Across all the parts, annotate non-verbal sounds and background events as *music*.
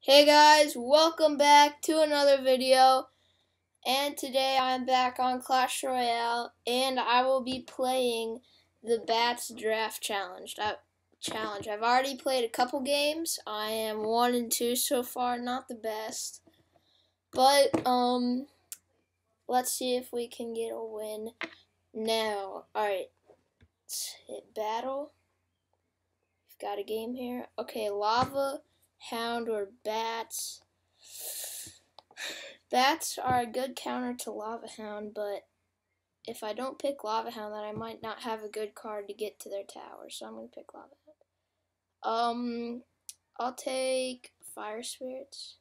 Hey guys, welcome back to another video. And today I'm back on Clash Royale and I will be playing the Bats Draft Challenge. I, challenge. I've already played a couple games. I am 1 and 2 so far, not the best. But um let's see if we can get a win now. Alright. Let's hit battle. We've got a game here. Okay, lava hound, or bats. *sighs* Bats are a good counter to Lava Hound, but if I don't pick Lava Hound, then I might not have a good card to get to their tower, so I'm to pick Lava Hound. Um, I'll take Fire Spirits,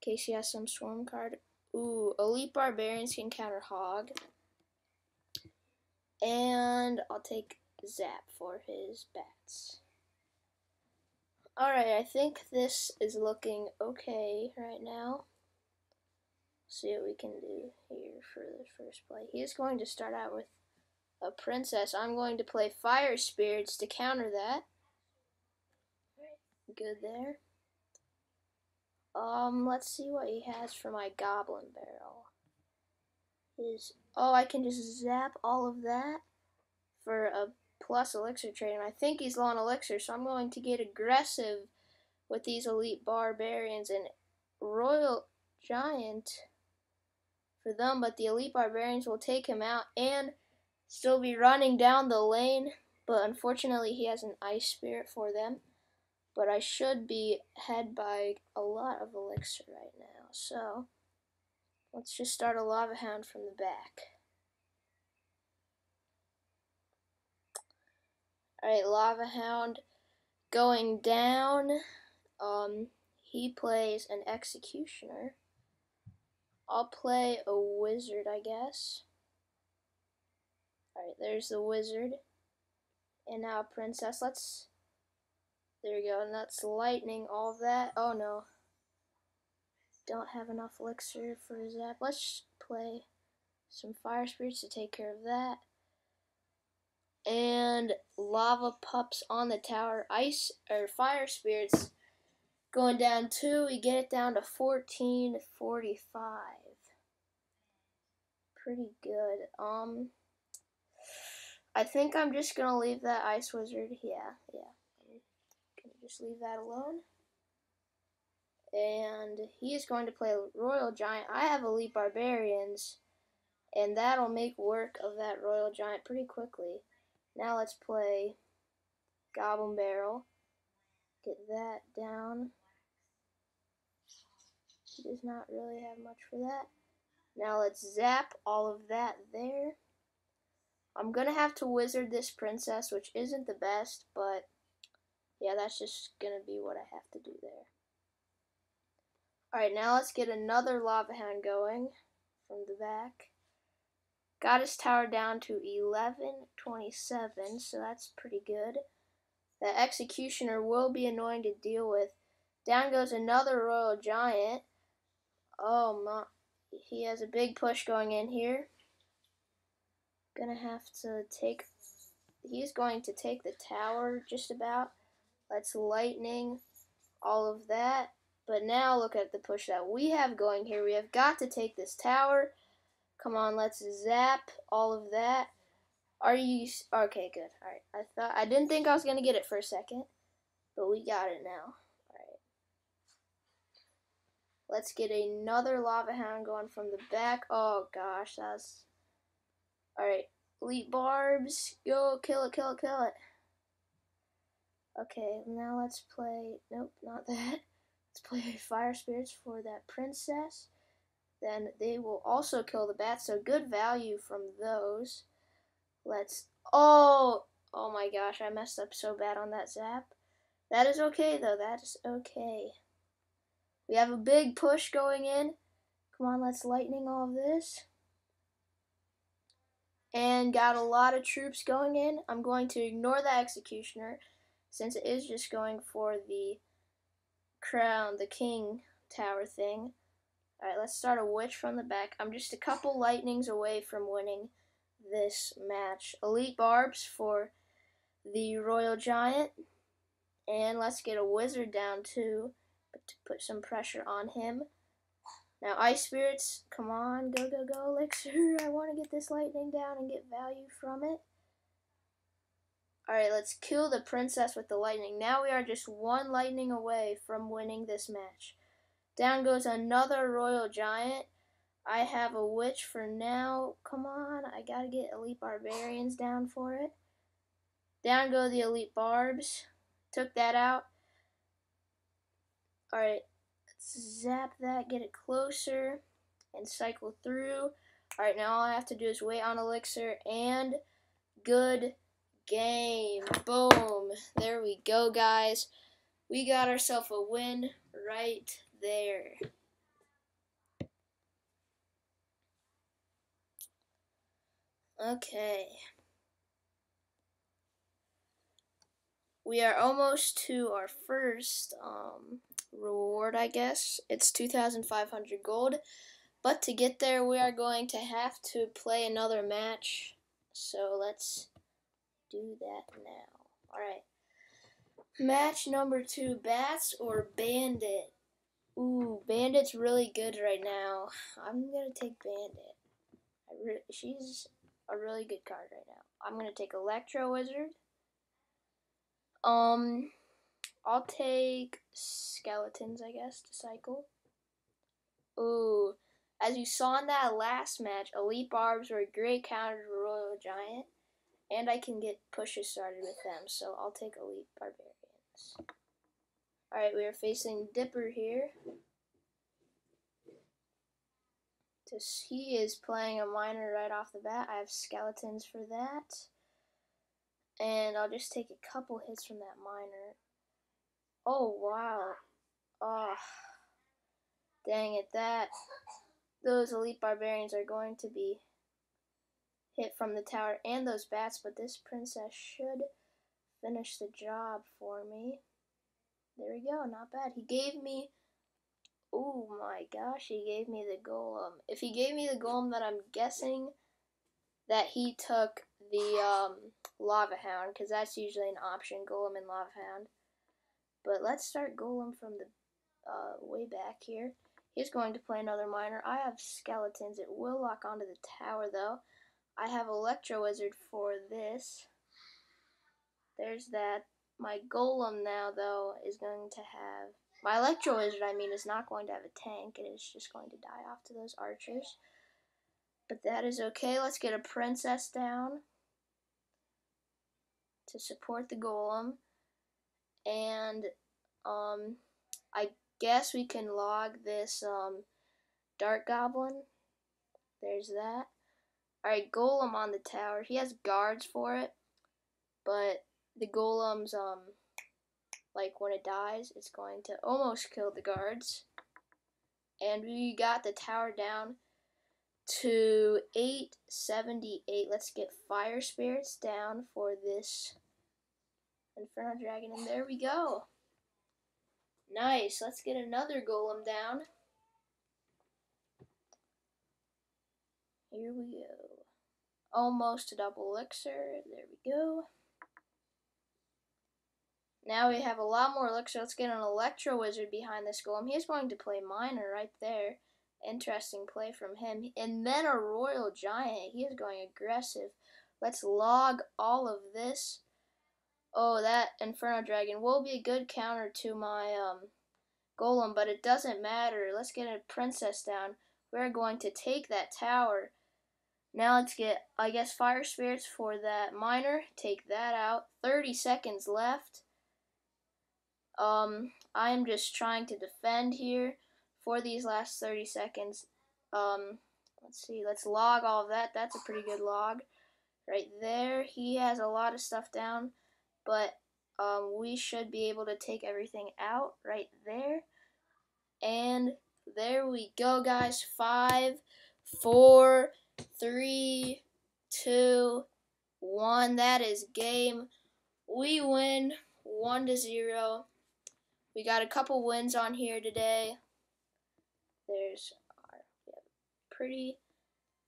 in case he has some Swarm card. Ooh, Elite Barbarians can counter Hog. And I'll take Zap for his bats. Alright, I think this is looking okay right now. See what we can do here for the first play. He is going to start out with a princess. I'm going to play fire spirits to counter that. Good there. Um, let's see what he has for my goblin barrel. His oh, I can just zap all of that for a plus elixir trade, and I think he's low on elixir, so I'm going to get aggressive with these elite barbarians and royal giant for them, but the elite barbarians will take him out and still be running down the lane, but unfortunately he has an ice spirit for them. But I should be ahead by a lot of elixir right now, so let's just start a lava hound from the back. Alright, Lava Hound going down. Um, he plays an Executioner. I'll play a Wizard, I guess. Alright, there's the Wizard. And now Princess. Let's... There we go, and that's lightning, all that. Oh no. Don't have enough elixir for Zap. Let's play some Fire Spirits to take care of that and lava pups on the tower. Ice or fire spirits going down two. We get it down to fourteen forty five. Pretty good. Um, I think I'm just gonna leave that ice wizard. Yeah, yeah. Can just leave that alone? And he is going to play Royal Giant. I have Elite Barbarians, and that'll make work of that Royal Giant pretty quickly. Now let's play Goblin Barrel. Get that down. He does not really have much for that. Now let's zap all of that there. I'm going to have to wizard this princess, which isn't the best, but yeah, that's just going to be what I have to do there. Alright, now let's get another lava hound going from the back. Got his tower down to 1127, so that's pretty good. The Executioner will be annoying to deal with. Down goes another Royal Giant. Oh my, he has a big push going in here. Gonna have to take, he's going to take the tower just about. Let's lightning all of that. But now look at the push that we have going here. We have got to take this tower. Come on, let's zap all of that. Are you okay? Good. All right. I thought I didn't think I was gonna get it for a second, but we got it now. All right. Let's get another lava hound going from the back. Oh gosh, that's all right. Elite barbs, go kill it, kill it, kill it. Okay, now let's play. Nope, not that. *laughs* Let's play fire spirits for that princess then they will also kill the bats. So good value from those. Let's. Oh, oh my gosh! I messed up so bad on that zap. That is okay though. That is okay. We have a big push going in. Come on, let's lightning all of this. And got a lot of troops going in. I'm going to ignore the executioner since it is just going for the crown, the king tower thing. Alright, let's start a witch from the back. I'm just a couple lightnings away from winning this match. Elite Barbs for the Royal Giant. And let's get a wizard down too. to put some pressure on him. Now, Ice Spirits, come on, go, go, go, Elixir. *laughs* I want to get this lightning down and get value from it. Alright, let's kill the princess with the lightning. Now we are just one lightning away from winning this match. Down goes another royal giant. I have a witch for now. Come on, I gotta get elite barbarians down for it. Down go the elite barbs. Took that out. Alright, zap that, get it closer, and cycle through. Alright, now all I have to do is wait on elixir, and good game. Boom. There we go, guys. We got ourselves a win right there. Okay. We are almost to our first um, reward, I guess. It's 2,500 gold. But to get there, we are going to have to play another match. So let's do that now. Alright. Match number two, Bats or Bandit? Ooh, Bandit's really good right now. I'm to take Bandit. she's a really good card right now. I'm to take Electro Wizard. Um, I'll take Skeletons, I guess, to cycle. Ooh, as you saw in that last match, Elite Barbs were a great counter to Royal Giant. And I can get pushes started with them, so I'll take Elite Barbarians. Alright, we are facing Dipper here. he is playing a miner right off the bat. I have skeletons for that. And I'll just take a couple hits from that miner. Oh, wow. Oh, dang it. That, those elite barbarians are going to be hit from the tower and those bats, but this princess should finish the job for me. There we go, not bad. He gave me Oh my gosh, he gave me the golem. If he gave me the golem, then I'm guessing that he took the um, lava hound, because that's usually an option, golem and lava hound. But let's start golem from the uh, way back here. He's going to play another miner. I have skeletons. It will lock onto the tower, though. I have Electro Wizard for this. There's that. My golem now, though, is going to have my Electro Wizard, I mean, is not going to have a tank. It is just going to die off to those archers. But that is okay. Let's get a Princess down to support the Golem. And, um, I guess we can log this, um, Dart Goblin. There's that. Alright, Golem on the tower. He has guards for it. But the Golem's, um, like when it dies, it's going to almost kill the guards. And we got the tower down to 878. Let's get fire spirits down for this Inferno Dragon. And there we go. Nice. Let's get another golem down. Here we go. Almost a double elixir. There we go. Now we have a lot more elixir. Let's get an Electro Wizard behind this golem. He's going to play Miner right there. Interesting play from him. And then a Royal Giant. He is going aggressive. Let's log all of this. Oh, that Inferno Dragon will be a good counter to my um, Golem, but it doesn't matter. Let's get a Princess down. We're going to take that tower. Now let's get, I guess, Fire Spirits for that Miner. Take that out. 30 seconds left. Um, I'm just trying to defend here for these last 30 seconds. Um, let's see, let's log all of that. That's a pretty good log right there. He has a lot of stuff down, but um, we should be able to take everything out right there. And there we go, guys. Five, four, three, two, one. That is game. We win one to zero. We got a couple wins on here today. There's our pretty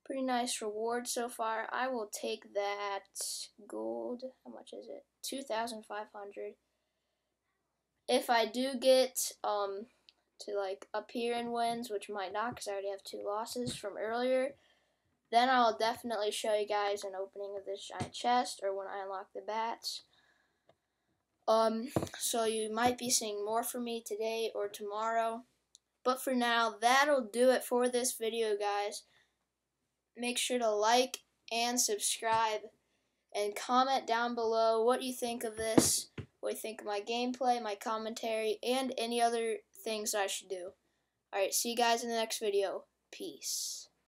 pretty nice reward so far. I will take that gold. How much is it? 2,500. if I do get um to like up here in wins, which might not because I already have two losses from earlier, then I'll definitely show you guys an opening of this giant chest or when I unlock the bats. Um, so you might be seeing more from me today or tomorrow. But for now, that'll do it for this video, guys. Make sure to like and subscribe and comment down below what you think of this, what you think of my gameplay, my commentary, and any other things I should do. Alright, see you guys in the next video. Peace.